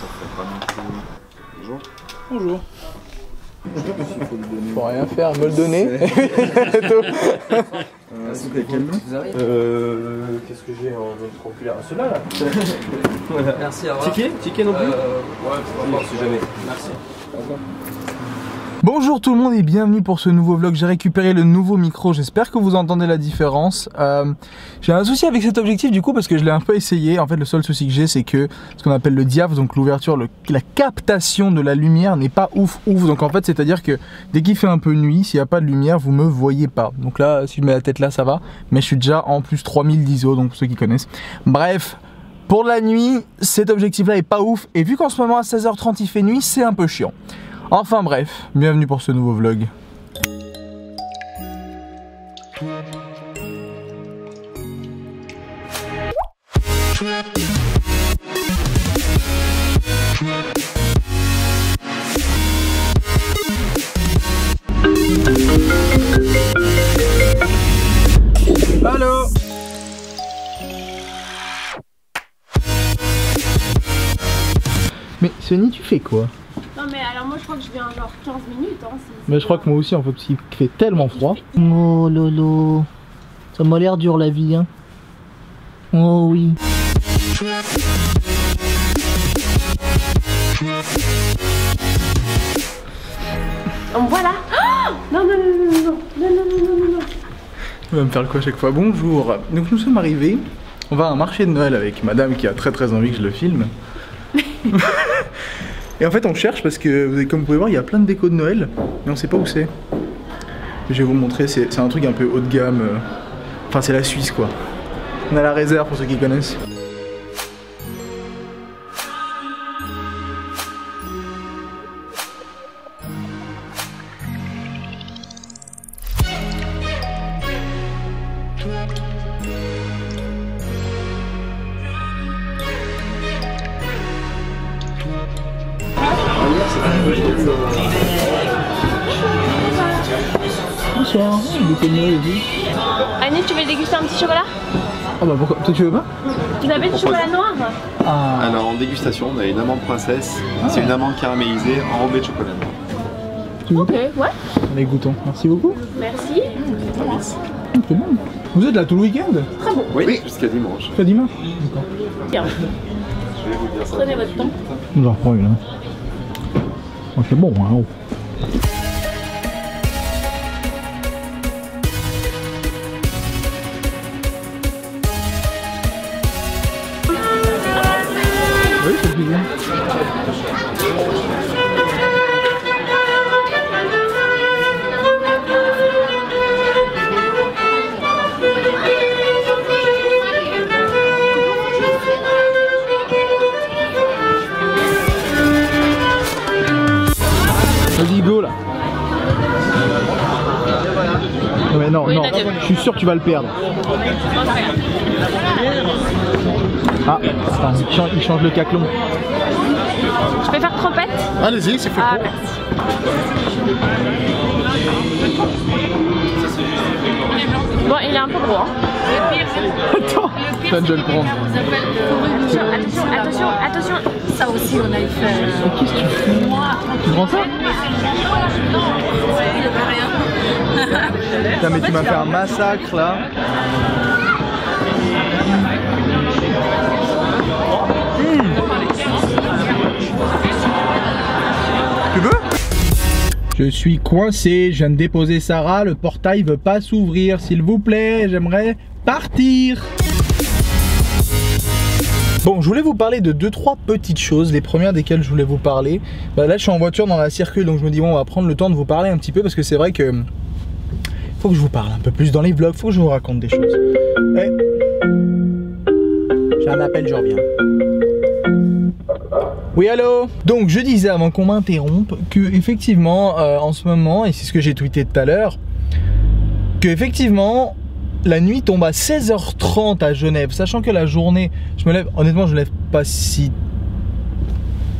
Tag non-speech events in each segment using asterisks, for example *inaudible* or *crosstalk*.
ça fait pas non plus. Bonjour. Bonjour. Faut rien faire, me le donner. *laughs* Euh, C'était quel nom euh, Qu'est-ce que j'ai en populaire Celui-là là Merci, au revoir. Ticket? Ticket non plus? Euh, ouais, c'est pas si jamais. Merci. Bonjour tout le monde et bienvenue pour ce nouveau vlog. J'ai récupéré le nouveau micro, j'espère que vous entendez la différence. Euh, j'ai un souci avec cet objectif du coup parce que je l'ai un peu essayé. En fait le seul souci que j'ai c'est que ce qu'on appelle le diaph, donc l'ouverture, la captation de la lumière n'est pas ouf ouf. Donc en fait c'est à dire que dès qu'il fait un peu nuit, s'il n'y a pas de lumière, vous me voyez pas. Donc là si je mets la tête là ça va, mais je suis déjà en plus 3000 d'ISO donc pour ceux qui connaissent. Bref. Pour la nuit, cet objectif-là est pas ouf, et vu qu'en ce moment à 16h30 il fait nuit, c'est un peu chiant. Enfin bref, bienvenue pour ce nouveau vlog. Allô Mais Sony, tu fais quoi? Non mais alors moi je crois que je viens genre 15 minutes hein. Mais je crois que moi aussi en fait parce qu'il fait tellement froid. Oh lolo, ça m'a l'air dur la vie, hein. Oh oui. Donc voilà Ah Non non non non non non non non non non non Tu vas me faire quoi à chaque fois? Bonjour. Donc nous sommes arrivés. On va à un marché de Noël avec madame qui a très très envie que je le filme. *laughs* Et en fait on cherche parce que comme vous pouvez voir il y a plein de décos de Noël mais on sait pas où c'est. Je vais vous montrer, c'est c'est un truc un peu haut de gamme. euh. Enfin c'est la Suisse quoi. On a la réserve pour ceux qui connaissent. De et vous Annie tu veux déguster un petit chocolat Ah bah pourquoi Toi tu veux pas Vous avez du chocolat noir Ah Alors en dégustation, on a une amande princesse. C'est une amande caramélisée enrobée de chocolat noir. Ok ouais Allez goûtons. Merci beaucoup. merci. C'est bon. Vous êtes là tout le week-end Oui, jusqu'à dimanche. Jusqu'à dimanche D'accord. Bien Je vais vous dire ça. Prenez votre temps J'en reprends une. Hein. Oh, c'est bon, hein. oh. Mais non, Oui, non, je suis sûr que tu vas le perdre. Ah, attends, il change, il change le caclon. Je peux faire trompette Allez-y, c'est fait. Ah pour. merci. Bon il est un peu gros hein. Attends, je de le prendre. Attention attention attention. Ça aussi on a eu fait. Qu'est-ce que tu fais? Tu prends ça Putain, mais tu m'as fait un massacre là. Mmh. Tu veux? Je suis coincé, je viens de déposer Sarah, le portail veut pas s'ouvrir. S'il vous plaît, j'aimerais partir. Bon, je voulais vous parler de deux trois petites choses. Les premières desquelles je voulais vous parler. Bah, là, je suis en voiture dans la circule, donc je me dis bon, on va prendre le temps de vous parler un petit peu parce que c'est vrai que faut que je vous parle un peu plus dans les vlogs. Faut que je vous raconte des choses. Eh. J'ai un appel, je reviens. Oui, allô? Donc, je disais avant qu'on m'interrompe que, effectivement, euh, en ce moment, et c'est ce que j'ai tweeté tout à l'heure, que, effectivement, la nuit tombe à 16h30 à Genève, sachant que la journée, je me lève, honnêtement, je me lève pas si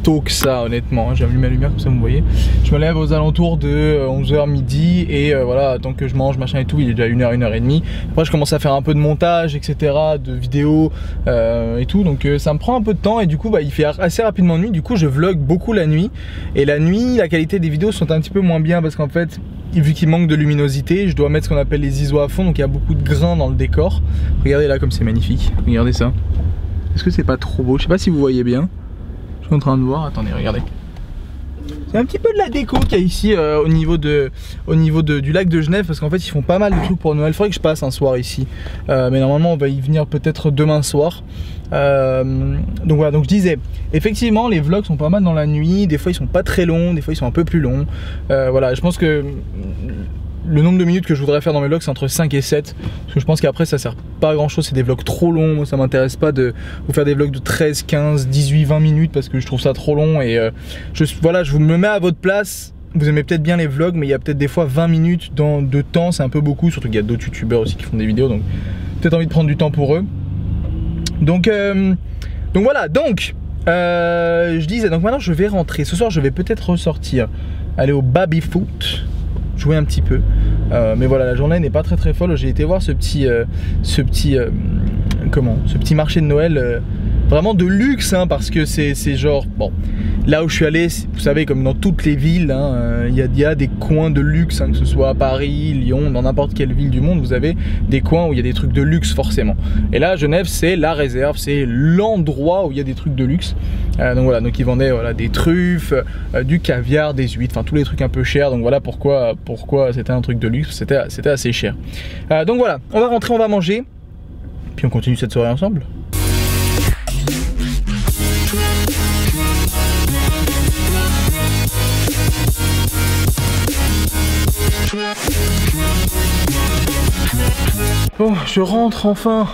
tôt que ça, honnêtement. J'ai allumé ma lumière comme ça, vous voyez. Je me lève aux alentours de 11h midi et euh, voilà, tant que je mange, machin et tout, il est déjà 1h, 1h30. Après, je commence à faire un peu de montage, etc., de vidéos euh, et tout. Donc, euh, ça me prend un peu de temps et du coup, bah, il fait assez rapidement nuit. Du coup, je vlog beaucoup la nuit. Et la nuit, la qualité des vidéos sont un petit peu moins bien parce qu'en fait, vu qu'il manque de luminosité, je dois mettre ce qu'on appelle les ISO à fond. Donc, il y a beaucoup de grains dans le décor. Regardez là comme c'est magnifique. Regardez ça. Est-ce que c'est pas trop beau? Je sais pas si vous voyez bien en train de voir. Attendez, regardez. C'est un petit peu de la déco qu'il y a ici euh, au niveau, de, au niveau de, du lac de Genève parce qu'en fait ils font pas mal de trucs pour Noël. Faudrait que je passe un soir ici. Euh, mais normalement on va y venir peut-être demain soir. Euh, donc voilà, donc je disais, effectivement les vlogs sont pas mal dans la nuit, des fois ils sont pas très longs, des fois ils sont un peu plus longs. voilà, je pense que le nombre de minutes que je voudrais faire dans mes vlogs c'est entre 5 et 7 parce que je pense qu'après ça sert pas à grand chose c'est des vlogs trop longs. Moi ça m'intéresse pas de vous faire des vlogs de 13 15 18 20 minutes parce que je trouve ça trop long et euh, je, voilà je vous me mets à votre place. Vous aimez peut-être bien les vlogs mais il y a peut-être des fois 20 minutes dans, de temps c'est un peu beaucoup. Surtout qu'il y a d'autres youtubeurs aussi qui font des vidéos donc peut-être envie de prendre du temps pour eux. Donc euh, voilà donc euh, je disais donc maintenant je vais rentrer. Ce soir je vais peut-être ressortir aller au baby foot jouer un petit peu. Euh, mais voilà, la journée n'est pas très très folle. J'ai été voir ce petit, euh, ce petit, euh, comment, ce petit marché de Noël vraiment de luxe, hein, parce que c'est genre, bon, là où je suis allé, vous savez, comme dans toutes les villes, hein, il y, a des coins de luxe, hein, que ce soit à Paris, Lyon, dans n'importe quelle ville du monde, vous avez des coins où il y a des trucs de luxe forcément. Et là, Genève, c'est la réserve, c'est l'endroit où il y a des trucs de luxe. donc voilà, donc ils vendaient voilà, des truffes, du caviar, des huîtres, enfin tous les trucs un peu chers. Donc voilà pourquoi, pourquoi c'était un truc de luxe, c'était assez cher. donc voilà, on va rentrer, on va manger, puis on continue cette soirée ensemble. Je rentre enfin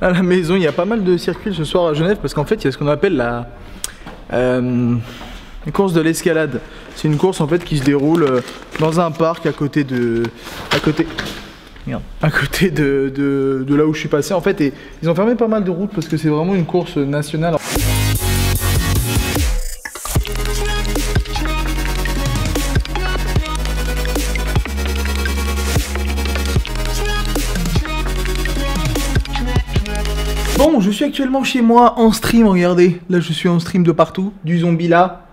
à la maison. Il y a pas mal de circuits ce soir à Genève parce qu'en fait, il y a ce qu'on appelle la, euh, course de l'escalade. C'est une course en fait qui se déroule euh, dans un parc à côté de, à côté, côté de, de là où je suis passé en fait. Et ils ont fermé pas mal de routes parce que c'est vraiment une course nationale. Je suis actuellement chez moi en stream, regardez. Là, je suis en stream de partout. Du zombie là,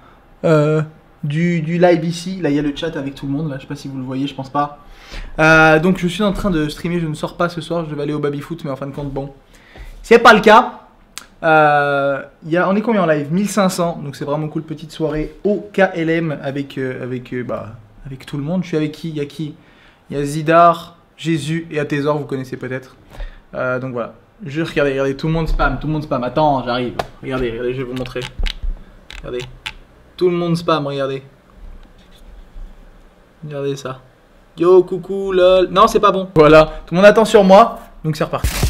euh, du, live ici. Là, il y a le chat avec tout le monde. Là, je sais pas si vous le voyez, je pense pas. Euh, donc, je suis en train de streamer. Je ne sors pas ce soir. Je vais aller au baby foot, mais en fin de compte, bon, c'est pas le cas. Euh, y a, on est combien en live? 1500, donc c'est vraiment cool. Petite soirée au KLM avec, euh, avec, bah, avec tout le monde. Je suis avec qui? Il y a qui? Il y a Zidar, Jésus et Athésor, vous connaissez peut-être. donc voilà. Je regardez, regardez, tout le monde spam, tout le monde spam. Attends, j'arrive. Regardez, regardez, je vais vous montrer. Regardez. Tout le monde spam, regardez. Regardez ça. Yo, coucou, lol. Non, c'est pas bon. Voilà, tout le monde attend sur moi, donc c'est reparti.